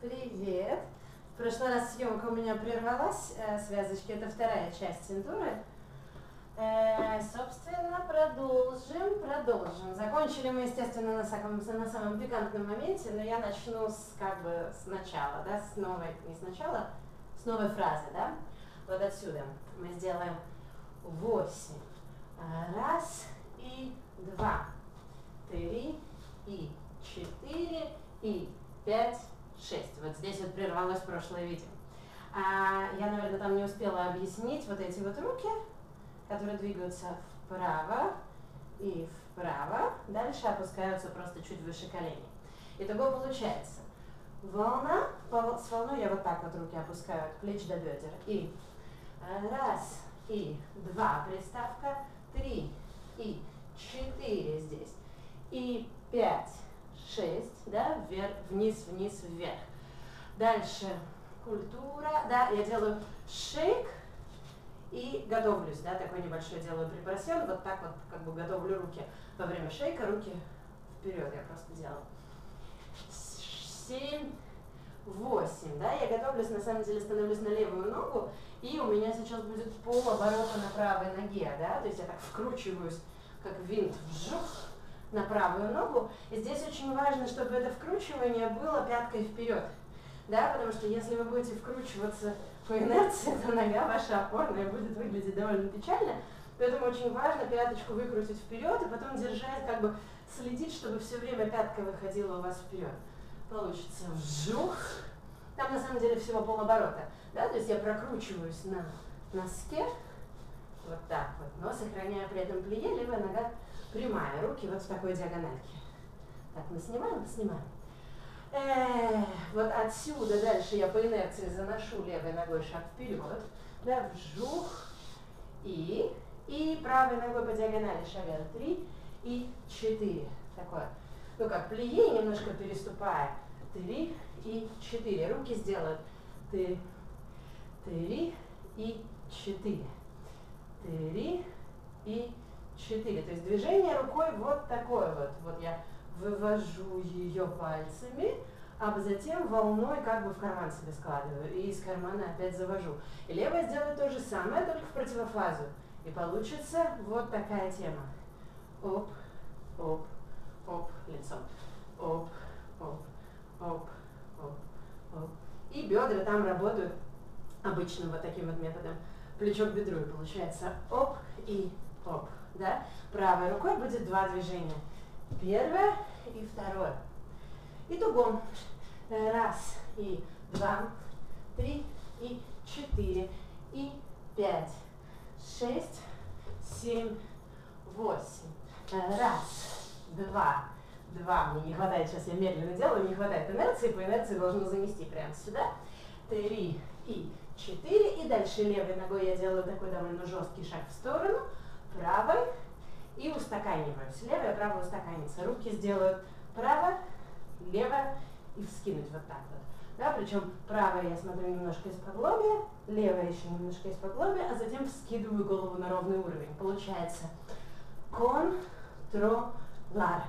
Привет. В прошлый раз съемка у меня прервалась, э, связочки, это вторая часть центуры. Э, собственно, продолжим, продолжим. Закончили мы, естественно, на самом, на самом пикантном моменте, но я начну с, как бы сначала, да, с новой, не сначала, с новой фразы, да. Вот отсюда мы сделаем восемь. Раз и два, три и четыре и пять, шесть. Вот здесь вот прервалось прошлое видео. А, я, наверное, там не успела объяснить вот эти вот руки, которые двигаются вправо и вправо. Дальше опускаются просто чуть выше коленей. Итого получается волна, с волной я вот так вот руки опускаю от плеч до бедер. И раз, и два, приставка, три, и четыре здесь, и пять, шесть, да, вверх, вниз, вниз, вверх. Дальше культура, да, я делаю шейк и готовлюсь, да, такой небольшой делаю препарасьон, вот так вот как бы готовлю руки во время шейка, руки вперед я просто делаю. Семь, восемь, да, я готовлюсь, на самом деле становлюсь на левую ногу, и у меня сейчас будет пол оборота на правой ноге, да, то есть я так вкручиваюсь, как винт, вжух, на правую ногу. И здесь очень важно, чтобы это вкручивание было пяткой вперед. Да, потому что если вы будете вкручиваться по инерции, то нога ваша опорная будет выглядеть довольно печально. Поэтому очень важно пяточку выкрутить вперед и потом держать, как бы следить, чтобы все время пятка выходила у вас вперед. Получится вжух. Там на самом деле всего полоборота. Да? То есть я прокручиваюсь на носке, вот так вот, но сохраняя при этом плие, левая нога прямая, руки вот в такой диагональке. Так, мы снимаем, снимаем. Э, вот отсюда дальше я по инерции заношу левой ногой шаг вперед, да, вжух, и, и правой ногой по диагонали шагаю три и четыре. Такое, ну как, плие, немножко переступая, три и четыре. Руки сделают ты, три и четыре. Три и четыре. То есть движение рукой вот такое вот. Вот я вывожу ее пальцами, а затем волной как бы в карман себе складываю. И из кармана опять завожу. И левая сделает то же самое, только в противофазу. И получится вот такая тема. Оп, оп, оп, лицом. Оп, оп, оп, оп, оп. И бедра там работают обычным вот таким вот методом. Плечо к бедру. И получается оп и оп да, правой рукой будет два движения. Первое и второе. Итого. Раз и два, три и четыре и пять, шесть, семь, восемь. Раз, два, два. Мне не хватает, сейчас я медленно делаю, не хватает инерции, по инерции должно занести прямо сюда. Три и четыре. И дальше левой ногой я делаю такой довольно жесткий шаг в сторону правой и устаканиваюсь. Левая, правая устаканится. Руки сделают право, лево и вскинуть вот так вот. Да, причем правая я смотрю немножко из-под лобья, левая еще немножко из-под лобья, а затем вскидываю голову на ровный уровень. Получается контролар.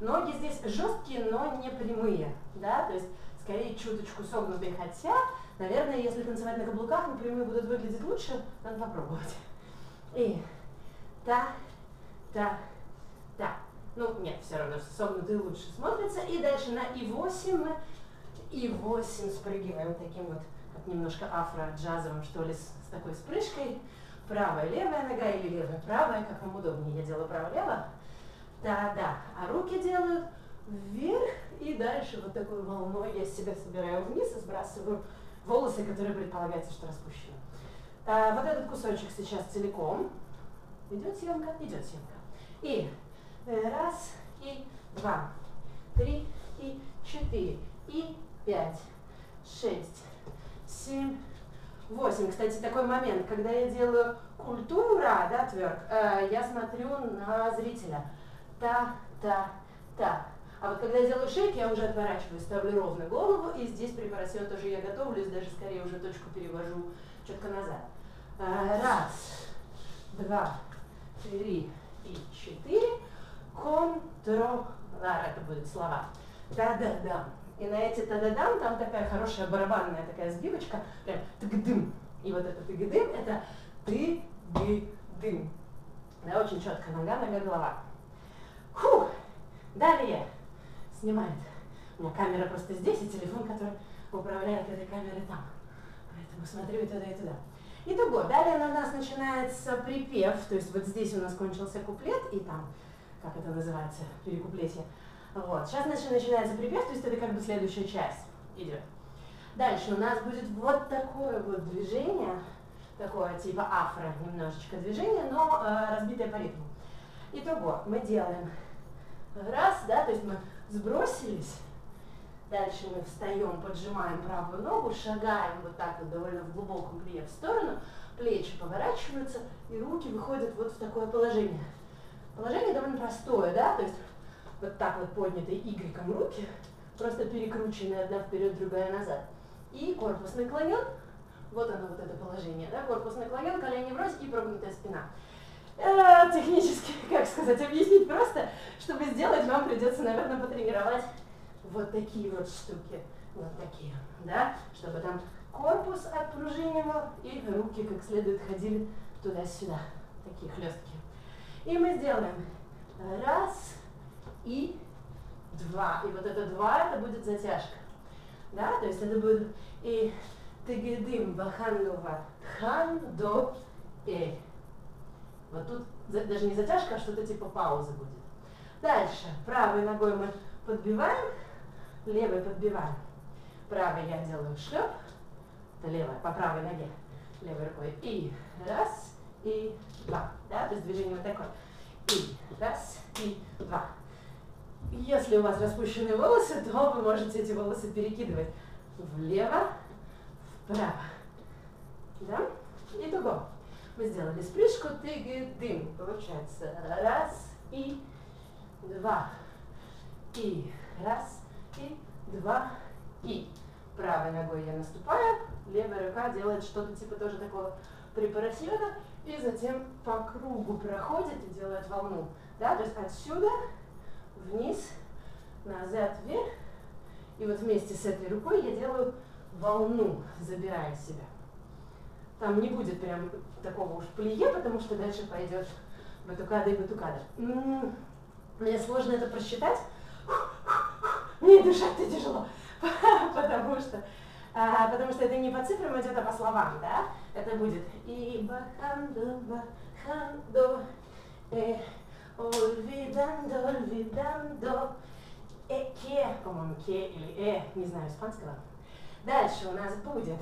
Ноги здесь жесткие, но не прямые, да, то есть скорее чуточку согнутые, хотя, наверное, если танцевать на каблуках, напрямую будут выглядеть лучше, надо попробовать. И та, та, та. Ну, нет, все равно согнутый лучше смотрится. И дальше на И8 мы И8 спрыгиваем таким вот, немножко афро-джазовым, что ли, с такой спрыжкой. Правая, левая нога или левая, правая, как вам удобнее. Я делаю право-лево. Да-да. А руки делают вверх и дальше вот такой волной я себя собираю вниз и сбрасываю волосы, которые предполагается, что распущены. А, вот этот кусочек сейчас целиком Идет съемка, идет съемка. И э, раз, и два, три, и четыре, и пять, шесть, семь, восемь. Кстати, такой момент, когда я делаю культура, да, тверк, э, я смотрю на зрителя. Та, та, та. А вот когда я делаю шейк, я уже отворачиваюсь, ставлю ровно голову, и здесь при парасио тоже я готовлюсь, даже скорее уже точку перевожу четко назад. Э, раз, два, три и четыре. Контролар, это будут слова. Да-да-да. И на эти тададам там такая хорошая барабанная такая сбивочка, прям тыгдым. И вот это тыгдым, это ты-ды-дым. Да, очень четко, нога, нога, голова. Фу! Далее снимает. У меня камера просто здесь, и телефон, который управляет этой камерой там. Поэтому смотрю и туда, и туда. Итого, далее у нас начинается припев, то есть вот здесь у нас кончился куплет, и там, как это называется, перекуплетие. Вот, сейчас начинается припев, то есть это как бы следующая часть идет. Дальше у нас будет вот такое вот движение, такое типа афро немножечко движение, но э, разбитое по ритму. Итого, мы делаем раз, да, то есть мы сбросились, дальше мы встаем, поджимаем правую ногу, шагаем вот так вот довольно в глубоком плие в сторону, плечи поворачиваются и руки выходят вот в такое положение. Положение довольно простое, да, то есть вот так вот поднятые игреком руки, просто перекрученные одна вперед, другая назад. И корпус наклонен, вот оно, вот это положение, да, корпус наклонен, колени врозь и прогнутая спина. Э, технически, как сказать, объяснить просто, чтобы сделать, вам придется, наверное, потренировать вот такие вот штуки, вот такие, да, чтобы там корпус отпружинивал и руки как следует ходили туда-сюда, такие хлесткие. И мы сделаем раз и два. И вот это два, это будет затяжка. Да, то есть это будет и тыгедым баханнува хан до э. Вот тут даже не затяжка, а что-то типа паузы будет. Дальше. Правой ногой мы подбиваем, левой подбиваем. Правой я делаю шлеп, это левая, по правой ноге, левой рукой. И раз, и два. Да, то есть движение вот такое. И раз, и два. Если у вас распущенные волосы, то вы можете эти волосы перекидывать влево, вправо. Да? Итого. Мы сделали сплюшку, тыгы, дым. Получается раз и два. И раз, и два, и. Правой ногой я наступаю, левая рука делает что-то типа тоже такого препаративно, и затем по кругу проходит и делает волну. Да? То есть отсюда вниз, назад, вверх. И вот вместе с этой рукой я делаю волну, забирая себя. Там не будет прям такого уж плие, потому что дальше пойдет батукада и батукада. Мне сложно это просчитать. Мне дышать-то тяжело, потому что, а, потому что это не по цифрам идет, а по словам, да? Это будет и бахандо, бахандо, э, Olvidando, olvidando. Э, ке, по-моему, ке или э, не знаю испанского. Дальше у нас будет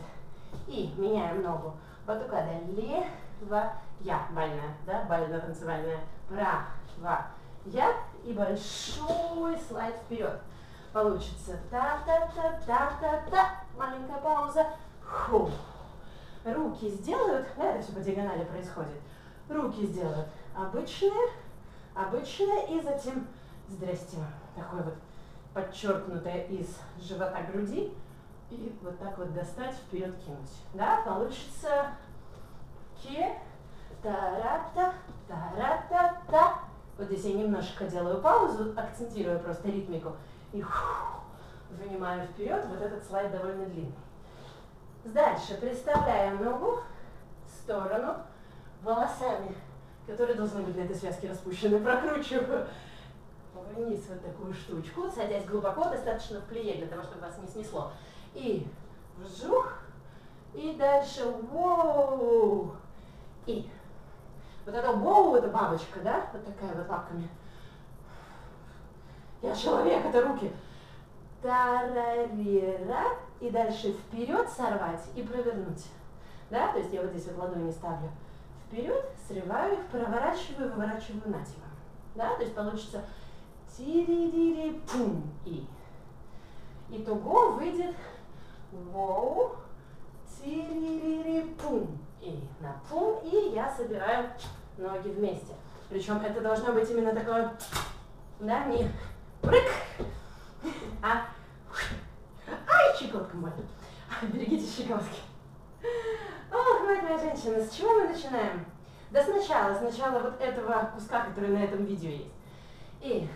и меняем ногу. Батукада лево, я, бальная, да, бальная танцевальная, право, я и большой слайд вперед. Получится. Та-та-та-та-та-та, маленькая пауза, ху. Руки сделают, да, это все по диагонали происходит. Руки сделают. Обычные, обычное, и затем, здрасте, такое вот подчеркнутое из живота груди, и вот так вот достать, вперед кинуть. Да, получится. Ке, тарата, тарата, та. Вот здесь я немножко делаю паузу, акцентирую просто ритмику, и фу, вынимаю вперед, вот этот слайд довольно длинный. Дальше представляем ногу в сторону волосами которые должны быть на этой связке распущены, прокручиваю вниз вот такую штучку, садясь глубоко, достаточно в плие для того, чтобы вас не снесло. И вжух, и дальше воу, и. Вот это воу, это бабочка, да, вот такая вот лапками. Я человек, это руки. Тарарира, и дальше вперед сорвать и провернуть. Да, то есть я вот здесь вот ладони ставлю вперед, срываю их, проворачиваю, выворачиваю на тебя. Да, то есть получится тири-дири пум и. Итого выйдет воу, тири-дири пум и. На пум и я собираю ноги вместе. Причем это должно быть именно такое, да, не прыг, а ай, щекотка больно. Берегите щекотки. Ох, мать моя женщина, с чего мы начинаем? Да сначала, сначала вот этого куска, который на этом видео есть. И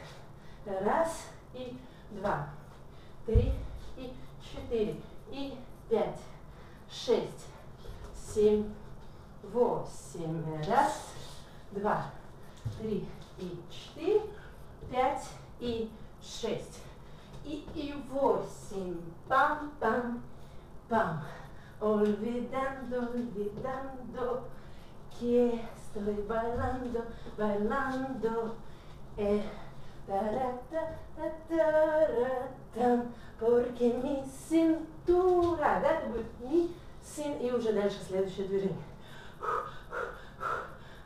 раз, и два, три, четыре и пять, шесть, семь, восемь. Раз, два, три и четыре, пять и шесть. И, и восемь. Пам-пам, пам. Olvidando, olvidando, que estoy bailando, bailando. Eh, porque mi cintura, да, это будет ми, син, и уже дальше следующее движение.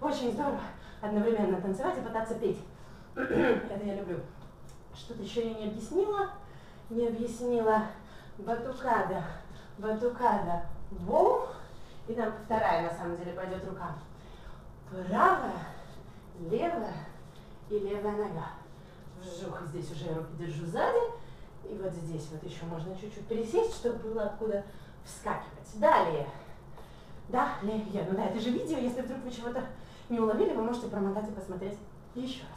Очень здорово одновременно танцевать и пытаться петь. Это я люблю. Что-то еще я не объяснила. Не объяснила батукада. Батукада. Воу. И там вторая на самом деле пойдет рука. Правая, левая и левая нога. Вжух, здесь уже руки держу сзади. И вот здесь вот еще можно чуть-чуть пересесть, чтобы было откуда вскакивать. Далее. Далее. Ну да, это же видео, если вдруг вы чего-то не уловили, вы можете промотать и посмотреть еще раз.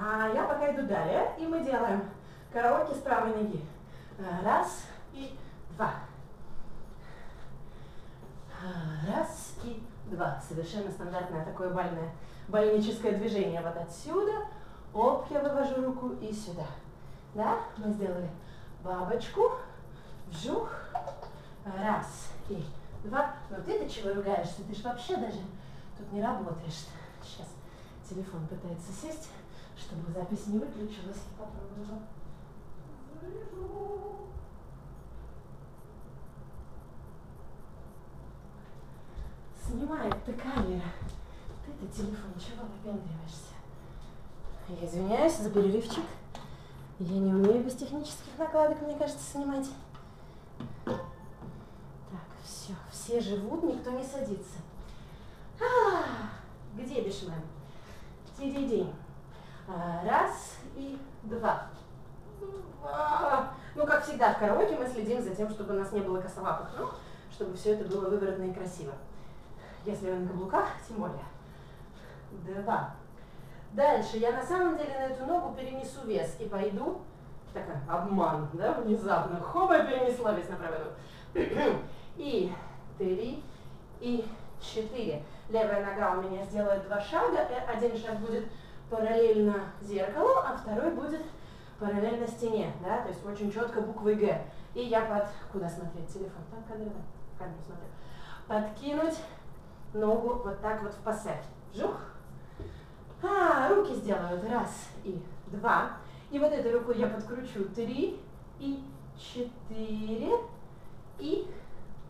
А я пока иду далее, и мы делаем караоке с правой ноги. Раз и два. Раз и два. Совершенно стандартное такое бальное, больническое движение. Вот отсюда, оп, я вывожу руку и сюда. Да, мы сделали бабочку, вжух, раз и два. Но ты-то чего ругаешься? Ты ж вообще даже тут не работаешь. Сейчас телефон пытается сесть чтобы запись не выключилась. Попробую. Снимает ты камера. Ты-то телефон, чего выпендриваешься? Я извиняюсь за перерывчик. Я не умею без технических накладок, мне кажется, снимать. Так, все, все живут, никто не садится. А, где Бишмен? Ти-ди-ди. А, раз и два. Ну, как всегда в караоке мы следим за тем, чтобы у нас не было косолапых ног, чтобы все это было выворотно и красиво. Если вы на каблуках, тем более. Два. Дальше я на самом деле на эту ногу перенесу вес и пойду, такая обман, да, внезапно, хоба, перенесла вес на правую ногу. И три, и четыре. Левая нога у меня сделает два шага, и один шаг будет параллельно зеркалу, а второй будет параллельно стене, да, то есть очень четко буквой Г. И я под... Куда смотреть? Телефон. Так, камера, камеру смотрю. Подкинуть ногу вот так вот в пассе. Вжух. А, руки сделают. Раз и два. И вот этой рукой я подкручу. Три и четыре и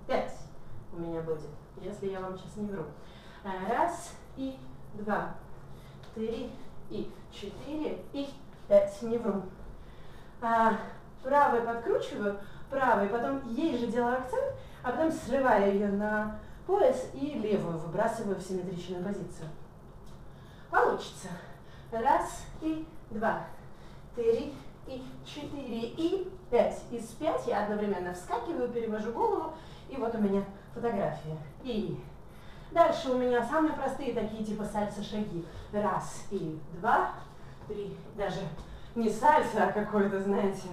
пять у меня будет, если я вам сейчас не вру. Раз и два, три и четыре, и пять, не вру. А, правой подкручиваю, правой, потом ей же делаю акцент, а потом срываю ее на пояс и левую выбрасываю в симметричную позицию. Получится. Раз и два, три и четыре и пять. Из пять я одновременно вскакиваю, перевожу голову, и вот у меня фотография. И Дальше у меня самые простые такие типа сальса шаги. Раз и два, три, даже не сальса, а какой-то, знаете,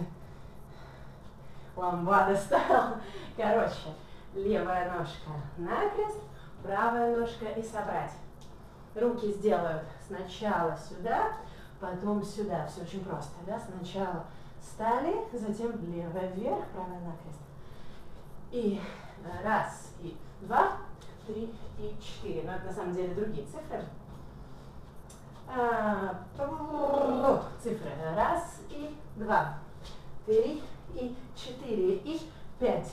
ламбада стал. Короче, левая ножка накрест, правая ножка и собрать. Руки сделают сначала сюда, потом сюда. Все очень просто, да? Сначала стали, затем левая вверх, правая накрест. И раз, и два, три и четыре. Но это на самом деле другие цифры. А, цифры. Раз и два. Три и четыре и пять.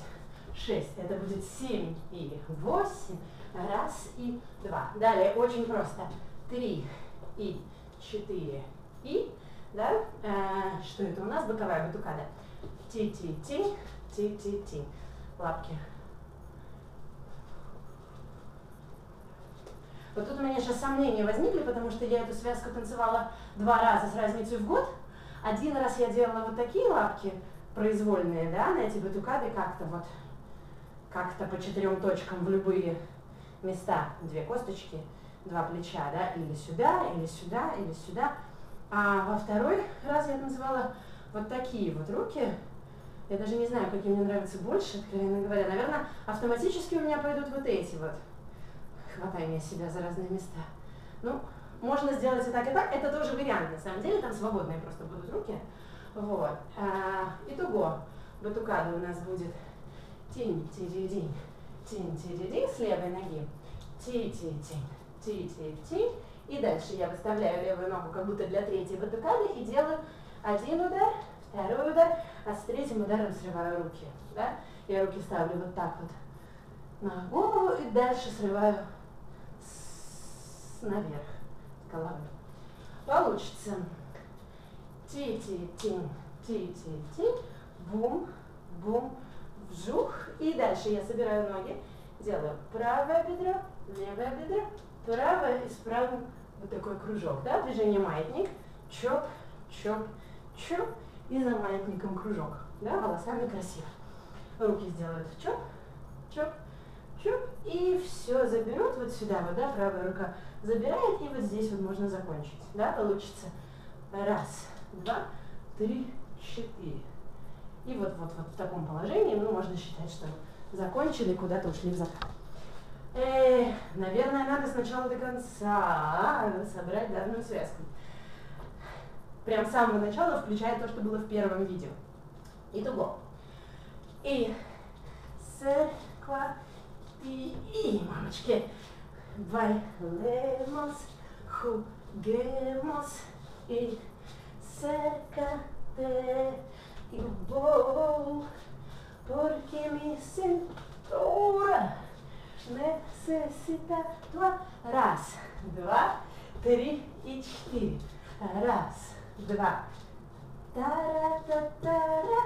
Шесть. Это будет семь и восемь. Раз и два. Далее очень просто. Три и четыре и, да, а, что это у нас? Боковая батукада. Ти-ти-ти, ти-ти-ти. Лапки Вот тут у меня сейчас сомнения возникли, потому что я эту связку танцевала два раза с разницей в год. Один раз я делала вот такие лапки произвольные, да, на эти батукады как-то вот, как-то по четырем точкам в любые места. Две косточки, два плеча, да, или сюда, или сюда, или сюда. А во второй раз я танцевала вот такие вот руки Я даже не знаю, какие мне нравятся больше, откровенно говоря. Наверное, автоматически у меня пойдут вот эти вот. Хватай мне себя за разные места. Ну, можно сделать и так, и так. Это тоже вариант, на самом деле. Там свободные просто будут руки. Вот. А, итого, батукада у нас будет тень, тиридинь, тень, тиридинь с левой ноги. Ти, ти, тень, ти, ти, тень. И дальше я выставляю левую ногу как будто для третьей батукады и делаю один удар, второй удар, а с третьим ударом срываю руки. Да? Я руки ставлю вот так вот на голову и дальше срываю с, наверх головы. Получится. Ти-ти-тинь, ти-ти-тинь, бум, бум, вжух. И дальше я собираю ноги, делаю правое бедро, левое бедро, правое и с правым вот такой кружок, да, движение маятник, чоп, чоп, чоп, и за маятником кружок, да, волосами красиво. Руки сделают чоп, чоп, и все заберут вот сюда, вот, да, правая рука забирает, и вот здесь вот можно закончить, да, получится раз, два, три, четыре. И вот, вот, вот в таком положении, ну, можно считать, что закончили, куда-то ушли в закат. Э, наверное, надо сначала до конца собрать данную связку. Прям с самого начала, включая то, что было в первом видео. Итого. И, cerca, и, и мамички. Вайлемос, хугемос и секате и бол, porque mi cintura necessita това. Раз, два, три и четири. Раз, два. Тара-та-тара,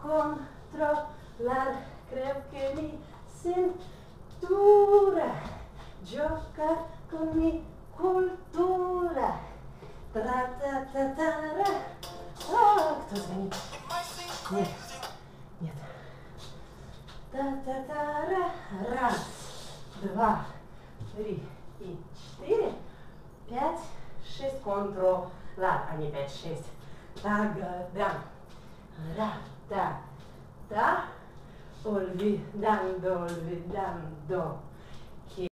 контролар, крепкеми син. Gioca con mi cultura. Тра-та-та-тара. А, кто звонит? Нет. Нет. Та-та-тара. Раз, два, три и четыре. Пять, шесть. Контроль. а не пять, шесть. Тагадам. Ра-та-та. Olvidando, olvidando.